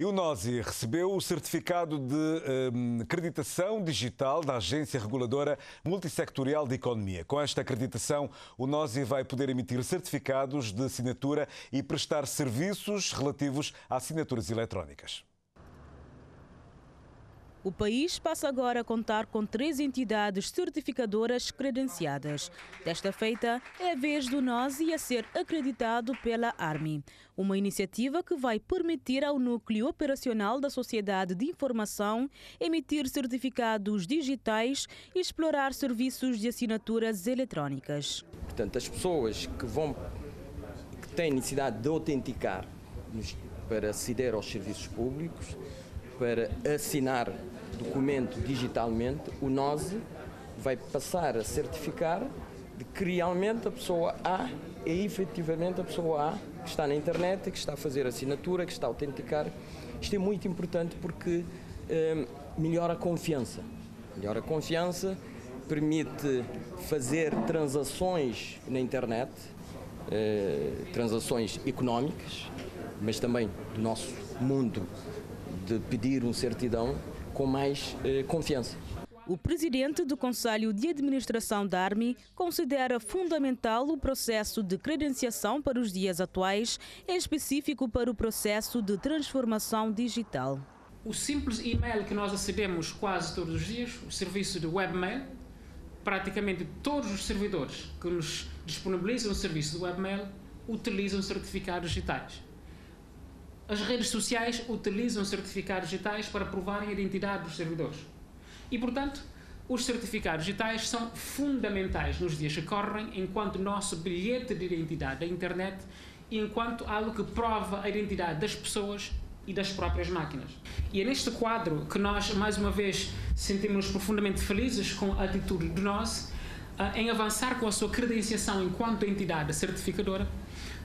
E o NOSI recebeu o certificado de um, acreditação digital da Agência Reguladora Multissectorial de Economia. Com esta acreditação, o NOSI vai poder emitir certificados de assinatura e prestar serviços relativos a assinaturas eletrónicas. O país passa agora a contar com três entidades certificadoras credenciadas. Desta feita, é a vez do NOSI a ser acreditado pela ARMI, uma iniciativa que vai permitir ao núcleo operacional da Sociedade de Informação emitir certificados digitais e explorar serviços de assinaturas eletrónicas. Portanto, as pessoas que vão que têm necessidade de autenticar para aceder aos serviços públicos para assinar documento digitalmente, o NOSE vai passar a certificar de que realmente a pessoa A é efetivamente a pessoa A que está na internet, que está a fazer assinatura, que está a autenticar. Isto é muito importante porque eh, melhora a confiança. Melhora a confiança, permite fazer transações na internet, eh, transações económicas, mas também do nosso mundo de pedir um certidão com mais eh, confiança. O presidente do Conselho de Administração da ARMI considera fundamental o processo de credenciação para os dias atuais, em específico para o processo de transformação digital. O simples e-mail que nós recebemos quase todos os dias, o serviço de webmail, praticamente todos os servidores que nos disponibilizam o serviço de webmail utilizam certificados digitais. As redes sociais utilizam certificados digitais para provarem a identidade dos servidores. E, portanto, os certificados digitais são fundamentais nos dias que correm enquanto nosso bilhete de identidade da internet e enquanto algo que prova a identidade das pessoas e das próprias máquinas. E é neste quadro que nós, mais uma vez, sentimos-nos profundamente felizes com a atitude de nós ah, em avançar com a sua credenciação enquanto entidade certificadora,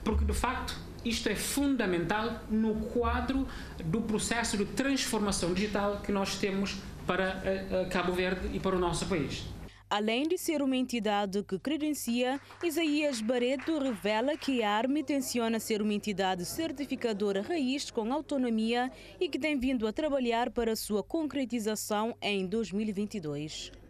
porque de facto isto é fundamental no quadro do processo de transformação digital que nós temos para eh, eh, Cabo Verde e para o nosso país. Além de ser uma entidade que credencia, Isaías Barreto revela que a ARME tenciona ser uma entidade certificadora raiz com autonomia e que tem vindo a trabalhar para sua concretização em 2022.